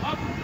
Good.